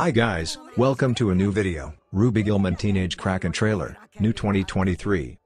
Hi guys, welcome to a new video, Ruby Gillman Teenage Kraken Trailer, new 2023.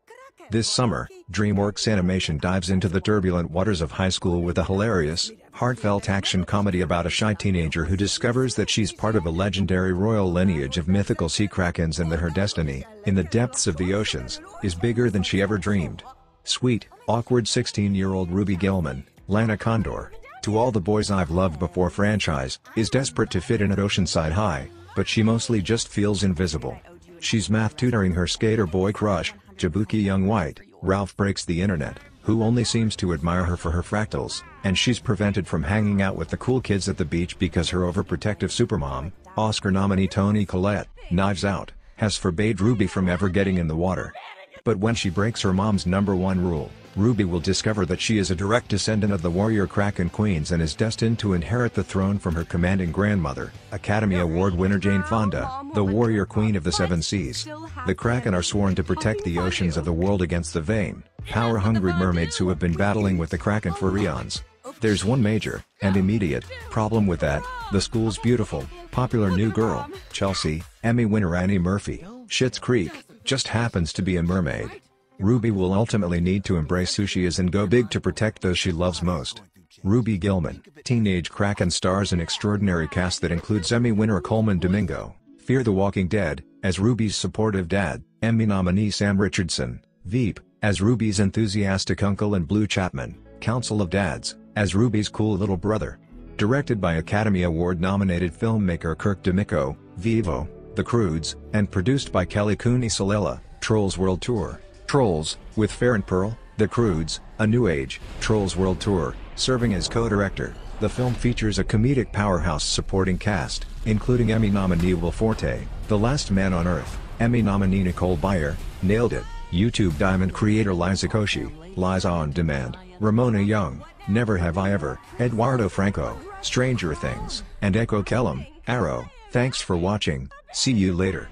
This summer, DreamWorks Animation dives into the turbulent waters of high school with a hilarious, heartfelt action comedy about a shy teenager who discovers that she's part of a legendary royal lineage of mythical sea krakens and that her destiny, in the depths of the oceans, is bigger than she ever dreamed. Sweet, awkward 16-year-old Ruby Gillman, Lana Condor, to all the boys I've loved before franchise, is desperate to fit in at Oceanside High, but she mostly just feels invisible. She's math tutoring her skater boy crush, Jaboukie Young White, Ralph breaks the internet, who only seems to admire her for her fractals, and she's prevented from hanging out with the cool kids at the beach because her overprotective supermom, Oscar nominee Toni Collette, Knives Out, has forbade Ruby from ever getting in the water. But when she breaks her mom's number one rule, Ruby will discover that she is a direct descendant of the warrior Kraken Queens and is destined to inherit the throne from her commanding grandmother, Academy Award winner Jane Fonda, the warrior queen of the seven seas. The Kraken are sworn to protect the oceans of the world against the vain, power-hungry mermaids who have been battling with the Kraken for eons. There's one major, and immediate, problem with that, the school's beautiful, popular new girl, Chelsea, Emmy winner Annie Murphy, Schitt's Creek, just happens to be a mermaid. Ruby will ultimately need to embrace who she is and go big to protect those she loves most. Ruby Gillman, Teenage Kraken stars an extraordinary cast that includes Emmy winner Colman Domingo, Fear the Walking Dead, as Ruby's supportive dad, Emmy nominee Sam Richardson, Veep, as Ruby's enthusiastic uncle and Blue Chapman, Council of Dads, as Ruby's cool little brother. Directed by Academy Award-nominated filmmaker Kirk DeMicco, Vivo, The Croods, and produced by Kelly Cooney Cilella, Trolls World Tour. Trolls, with Faryn Pearl, The Croods, A New Age, Trolls World Tour, serving as co-director. The film features a comedic powerhouse supporting cast, including Emmy nominee Will Forte, The Last Man on Earth, Emmy nominee Nicole Byer, Nailed It, YouTube Diamond creator Liza Koshy, Liza on Demand, Ramona Young, Never Have I Ever, Eduardo Franco, Stranger Things, and Echo Kellum, Arrow. Thanks for watching, see you later.